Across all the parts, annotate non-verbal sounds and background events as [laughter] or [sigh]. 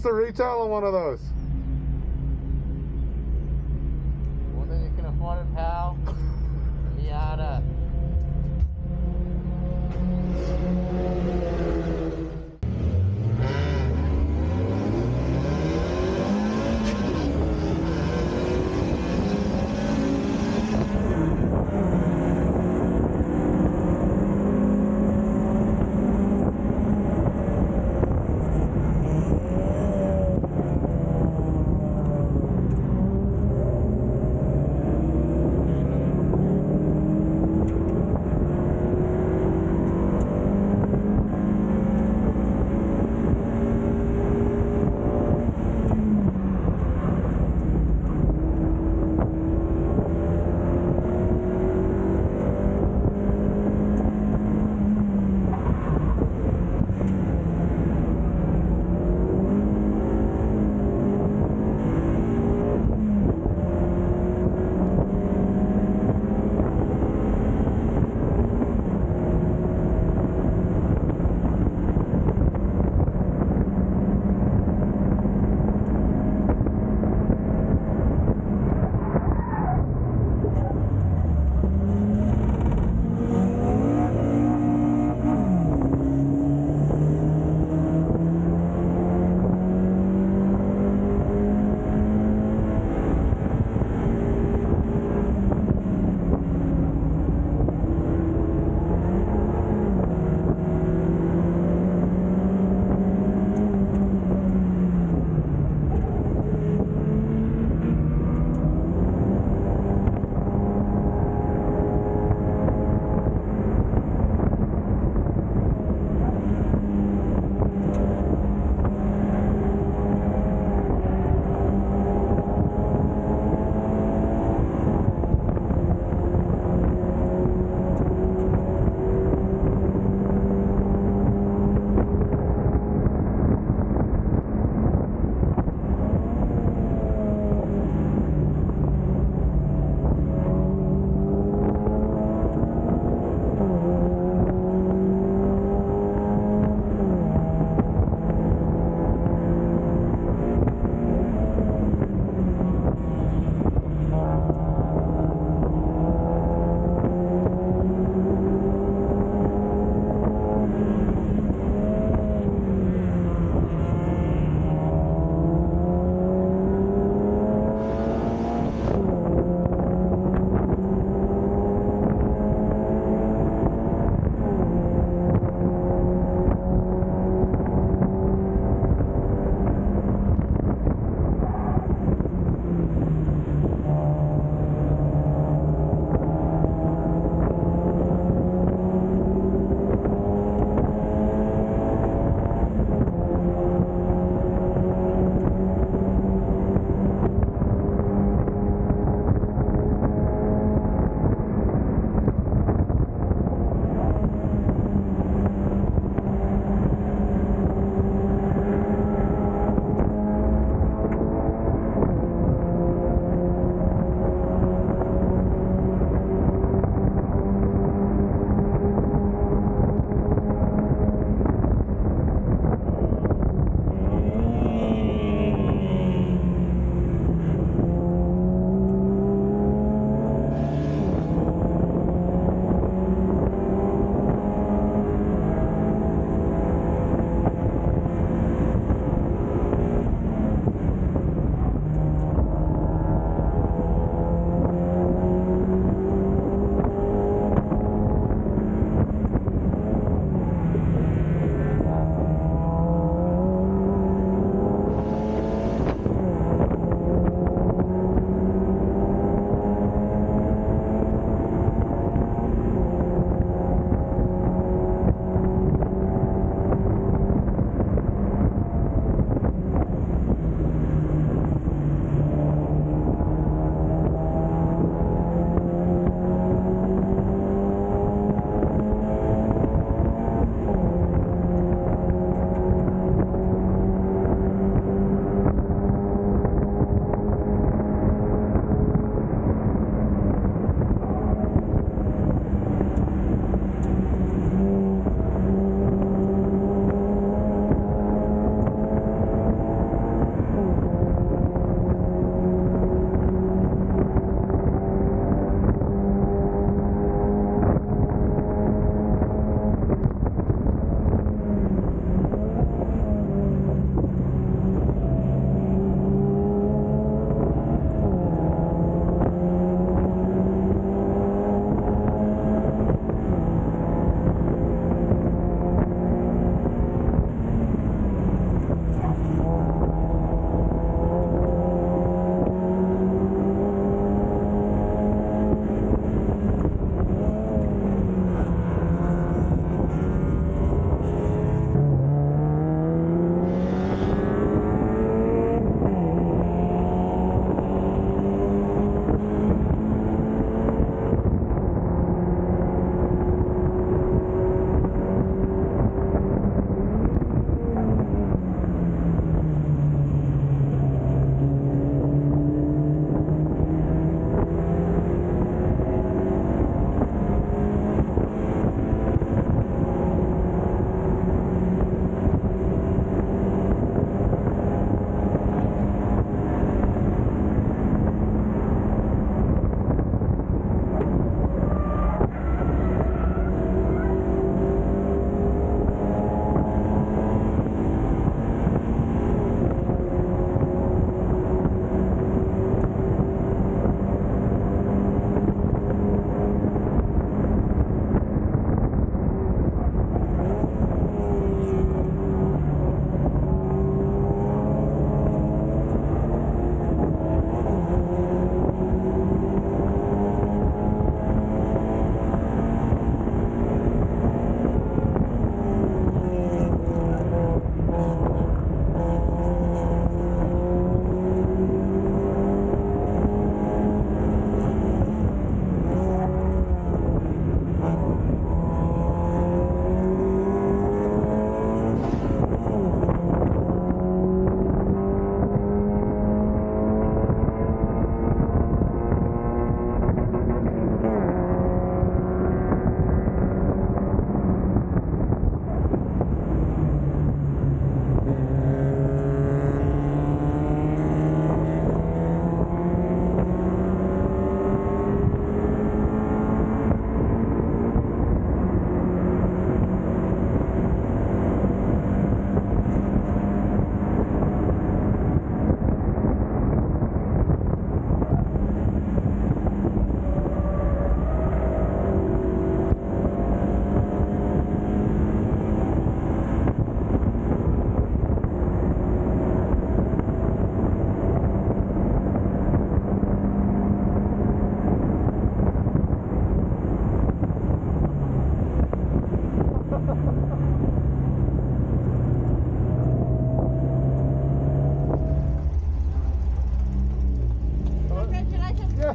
What's the retail on one of those?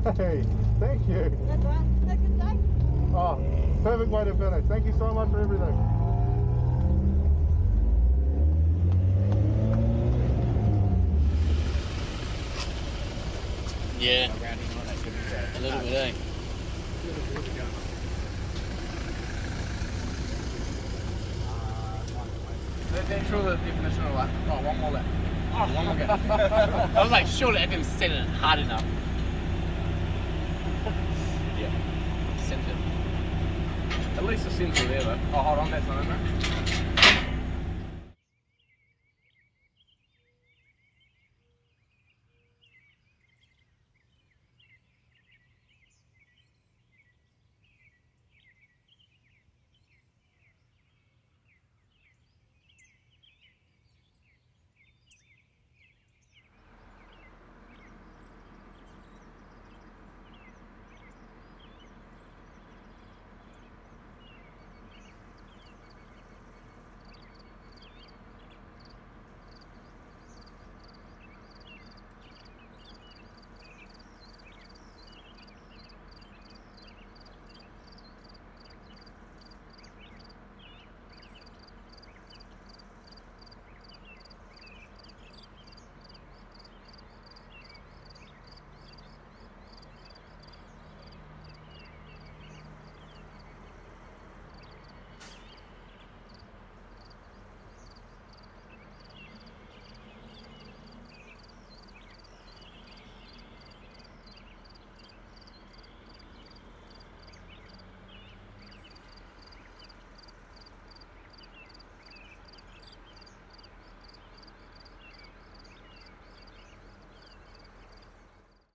Me. Thank you. That's all right. Have good day. Oh, perfect way to finish. Thank you so much for everything. Yeah, around him like that. to be fair. a little bit, eh? Then- then sure the definition of like, oh, one more left. Oh, one more go. [laughs] I was like, surely I didn't set it hard enough. yeah. Sent it. At least the sins are there though. Oh, hold on, that's not in there.